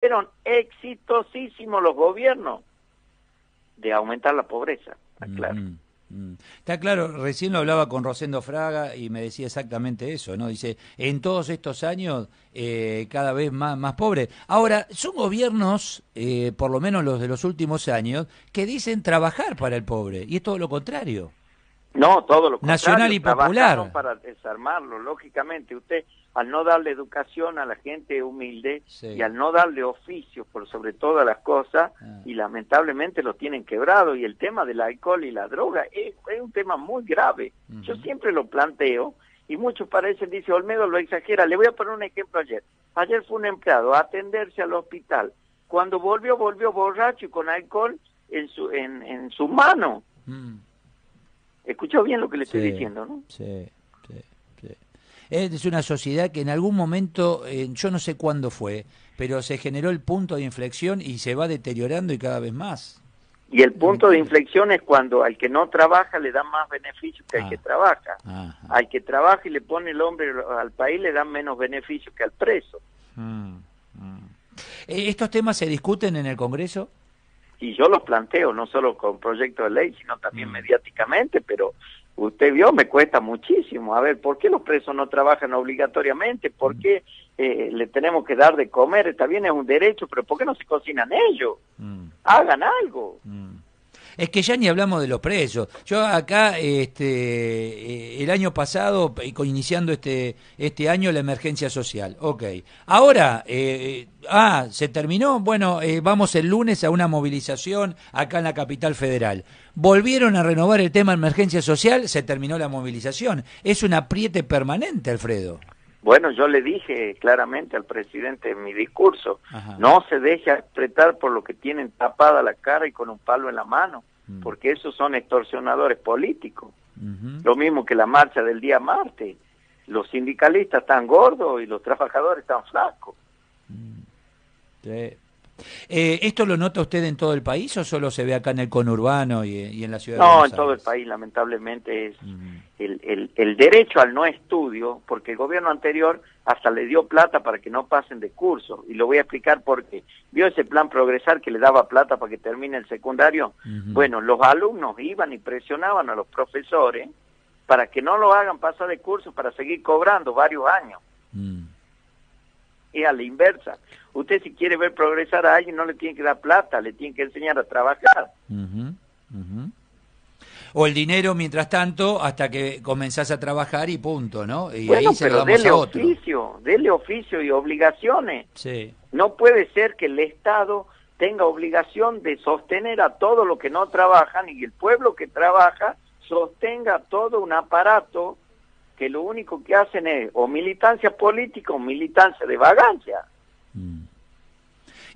fueron exitosísimos los gobiernos de aumentar la pobreza, claro. Mm, mm. Está claro, recién lo hablaba con Rosendo Fraga y me decía exactamente eso, ¿no? Dice, en todos estos años eh, cada vez más, más pobres. Ahora, son gobiernos, eh, por lo menos los de los últimos años, que dicen trabajar para el pobre, y es todo lo contrario. No, todo lo contrario. Nacional y popular. para desarmarlo, lógicamente. Usted, al no darle educación a la gente humilde y al no darle oficios por sobre todas las cosas, Ah. y lamentablemente lo tienen quebrado. Y el tema del alcohol y la droga es, es un tema muy grave. Yo siempre lo planteo y muchos parecen, dice Olmedo, lo exagera. Le voy a poner un ejemplo ayer. Ayer fue un empleado a atenderse al hospital. Cuando volvió, volvió borracho y con alcohol en su, en, en su mano. Escuchó bien lo que le estoy diciendo, ¿no? Sí. Es una sociedad que en algún momento, eh, yo no sé cuándo fue, pero se generó el punto de inflexión y se va deteriorando y cada vez más. Y el punto de inflexión es cuando al que no trabaja le dan más beneficios que al Ah. que trabaja. Ajá. Al que trabaja y le pone el hombre al país le dan menos beneficios que al preso. Mm, mm. Eh, ¿Estos temas se discuten en el Congreso? Y yo los planteo, no solo con proyecto de ley, sino también Mm. mediáticamente, pero usted vio, me cuesta muchísimo. A ver, ¿por qué los presos no trabajan obligatoriamente? ¿Por qué eh, le tenemos que dar de comer? Está bien, es un derecho, pero ¿por qué no se cocinan ellos? Mm. Hagan algo. Mm. Es que ya ni hablamos de los presos. Yo acá, este, eh, el año pasado, eh, iniciando este, este año, la emergencia social. Ok. Ahora, eh, ah, se terminó. Bueno, eh, vamos el lunes a una movilización acá en la capital federal. Volvieron a renovar el tema emergencia social, se terminó la movilización. Es un apriete permanente, Alfredo. Bueno, yo le dije claramente al presidente en mi discurso, Ajá. no se deje apretar por lo que tienen tapada la cara y con un palo en la mano, Mm. porque esos son extorsionadores políticos. Lo mismo que la marcha del día martes. Los sindicalistas están gordos y los trabajadores están flacos. Sí. Eh, ¿Esto lo nota usted en todo el país o solo se ve acá en el conurbano y, y en la ciudad de No, Buenos en todo el país lamentablemente es el, el, el derecho al no estudio, porque el gobierno anterior hasta le dio plata para que no pasen de curso, y lo voy a explicar porque vio ese plan progresar que le daba plata para que termine el secundario. Bueno, los alumnos iban y presionaban a los profesores para que no lo hagan pasar de curso para seguir cobrando varios años. Mm. Es a la inversa. Usted si quiere ver progresar a alguien no le tiene que dar plata, le tiene que enseñar a trabajar. O el dinero, mientras tanto, hasta que comenzás a trabajar y punto, ¿no? Y bueno, ahí se lo damos dele a otro. oficio, dele oficio y obligaciones. Sí. No puede ser que el Estado tenga obligación de sostener a todo lo que no trabajan y el pueblo que trabaja sostenga todo un aparato que lo único que hacen es o militancia política o militancia de vagancia. Mm.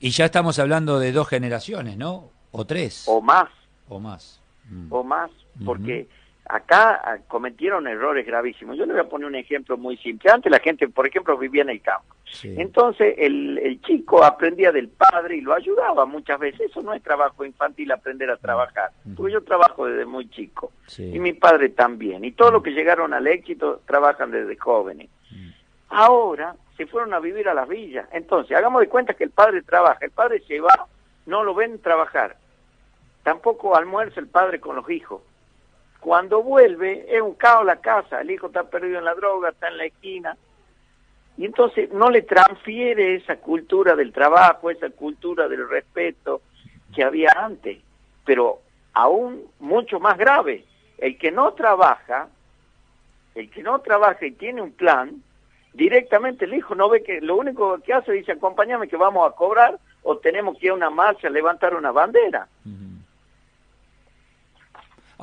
Y ya estamos hablando de dos generaciones, ¿no? O tres. o más, o más. Mm. o más, porque acá ah, cometieron errores gravísimos. Yo le voy a poner un ejemplo muy simple. Antes la gente, por ejemplo, vivía en el campo. Sí. Entonces el, el chico aprendía del padre y lo ayudaba muchas veces. Eso no es trabajo infantil aprender a trabajar, porque yo trabajo desde muy chico Sí. y mi padre también. Y todos los que llegaron al éxito trabajan desde jóvenes. Ahora se fueron a vivir a las villas. Entonces, hagamos de cuenta que el padre trabaja, el padre se va, no lo ven trabajar. Tampoco almuerza el padre con los hijos. Cuando vuelve, es un caos la casa, el hijo está perdido en la droga, está en la esquina. Y entonces no le transfiere esa cultura del trabajo, esa cultura del respeto que había antes. Pero aún mucho más grave, el que no trabaja, el que no trabaja y tiene un plan, directamente el hijo no ve que lo único que hace dice acompáñame que vamos a cobrar o tenemos que ir a una marcha, levantar una bandera.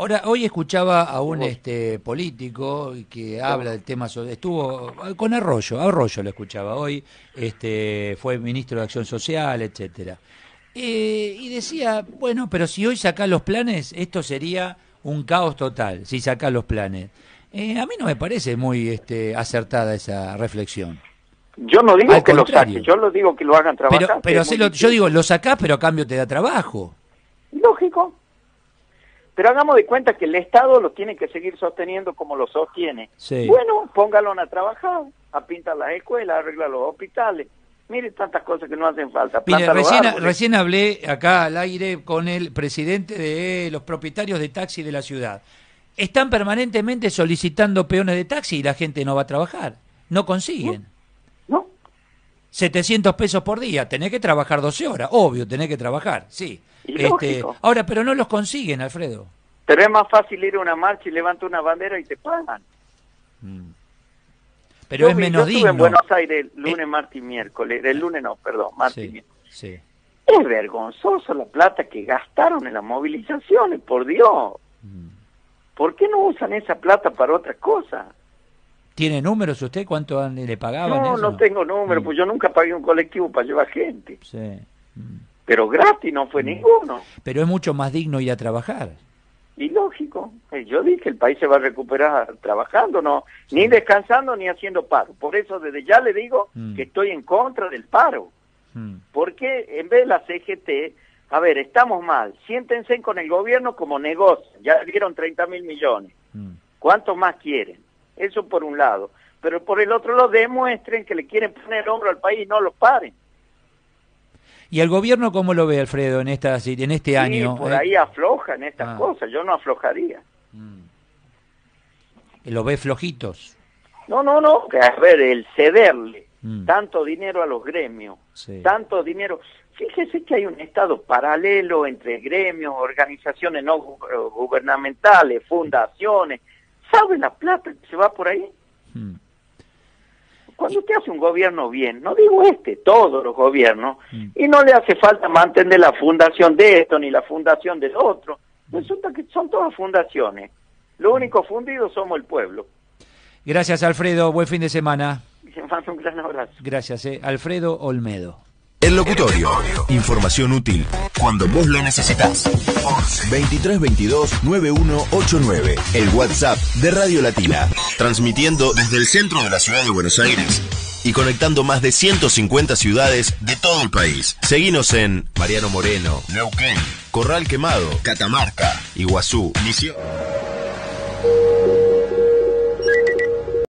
Ahora, hoy escuchaba a un este político que habla del tema, so- estuvo con Arroyo, Arroyo lo escuchaba hoy, este fue ministro de Acción Social, etcétera. Eh, y decía, bueno, pero si hoy sacás los planes, esto sería un caos total, si sacás los planes. Eh, a mí no me parece muy este, acertada esa reflexión. Yo no digo Al que lo saquen, yo lo digo que lo hagan trabajar. Pero, que pero muy yo difícil. digo, lo sacás, pero a cambio te da trabajo. Lógico. Pero hagamos de cuenta que el Estado los tiene que seguir sosteniendo como lo sostiene. Sí. Bueno, póngalo a trabajar, a pintar las escuelas, a arreglar los hospitales. Mire tantas cosas que no hacen falta. Mire, recién, árboles. recién hablé acá al aire con el presidente de los propietarios de taxi de la ciudad. Están permanentemente solicitando peones de taxi y la gente no va a trabajar. No consiguen. ¿No? 700 pesos por día, tenés que trabajar 12 horas, obvio, tenés que trabajar, sí. Y Este, ahora, pero no los consiguen, Alfredo. Pero es más fácil ir a una marcha y levantar una bandera y te pagan. Pero Yo es menos yo estuve digno. en Buenos Aires el lunes, Eh. martes y miércoles. El lunes no, perdón, martes y miércoles. sí. Es vergonzoso la plata que gastaron en las movilizaciones, por Dios. Mm. ¿Por qué no usan esa plata para otra cosa? ¿Tiene números usted? ¿Cuánto han- le pagaban? No, eso? no tengo número, Mm. pues yo nunca pagué un colectivo para llevar gente. Sí. Mm. Pero gratis no fue ninguno. Pero es mucho más digno ir a trabajar. Y lógico, eh, yo dije el país se va a recuperar trabajando, no, ni descansando ni haciendo paro. Por eso desde ya le digo Mm. que estoy en contra del paro. Mm. Porque en vez de la CGT, a ver, estamos mal, siéntense con el gobierno como negocio, ya dieron 30 mil millones, Mm. ¿cuánto más quieren? Eso por un lado, pero por el otro lado demuestren que le quieren poner hombro al país y no lo paren. ¿Y el gobierno cómo lo ve, Alfredo, en, esta, en este Sí, año? por eh? ahí aflojan estas Ah. cosas, yo no aflojaría. ¿Lo ve flojitos? No, no, no, a ver, el cederle Mm. tanto dinero a los gremios, Sí. tanto dinero. Fíjese que hay un estado paralelo entre gremios, organizaciones no eh, gubernamentales, fundaciones. ¿Sabe la plata que se va por ahí? Mm. Cuando usted hace un gobierno bien, no digo este, todos los gobiernos, Mm. y no le hace falta mantener la fundación de esto ni la fundación del otro, resulta que son todas fundaciones. Lo único fundido somos el pueblo. Gracias, Alfredo. Buen fin de semana. Mando un gran abrazo. Gracias, eh. Alfredo Olmedo. El locutorio. Información útil cuando vos lo necesitas. 2322 9189. El WhatsApp de Radio Latina. Transmitiendo desde el centro de la ciudad de Buenos Aires y conectando más de 150 ciudades de todo el país. Seguinos en Mariano Moreno, Neuquén, Corral Quemado, Catamarca, Iguazú, Misión.